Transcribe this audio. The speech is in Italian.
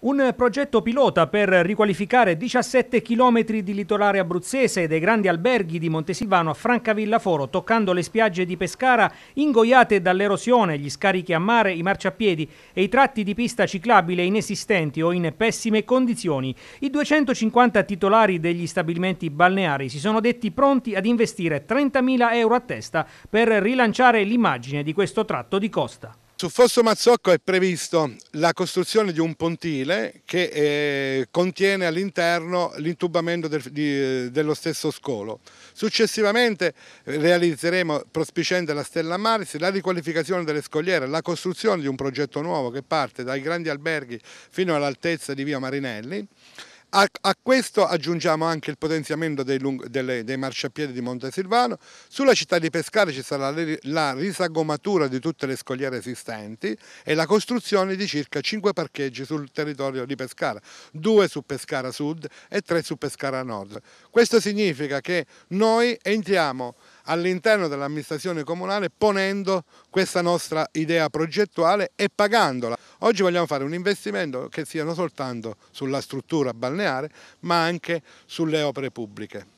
Un progetto pilota per riqualificare 17 km di litorale abruzzese dei grandi alberghi di Montesilvano a Francavillaforo, toccando le spiagge di Pescara ingoiate dall'erosione, gli scarichi a mare, i marciapiedi e i tratti di pista ciclabile inesistenti o in pessime condizioni. I 250 titolari degli stabilimenti balneari si sono detti pronti ad investire 30.000 euro a testa per rilanciare l'immagine di questo tratto di costa. Su Fosso Mazzocco è previsto la costruzione di un pontile che eh, contiene all'interno l'intubamento del, dello stesso scolo. Successivamente realizzeremo prospicente la Stella Maris, la riqualificazione delle scogliere, la costruzione di un progetto nuovo che parte dai grandi alberghi fino all'altezza di via Marinelli a, a, questo aggiungiamo anche il potenziamento dei, delle, dei, marciapiedi di Montesilvano. Sulla città di Pescara ci sarà la risagomatura di tutte le scogliere esistenti e la costruzione di circa 5 parcheggi sul territorio di Pescara, due su Pescara Sud e tre su Pescara Nord. Questo significa che noi entriamo all'interno dell'amministrazione comunale ponendo questa nostra idea progettuale e pagandola. Oggi vogliamo fare un investimento che sia non soltanto sulla struttura balneare ma anche sulle opere pubbliche.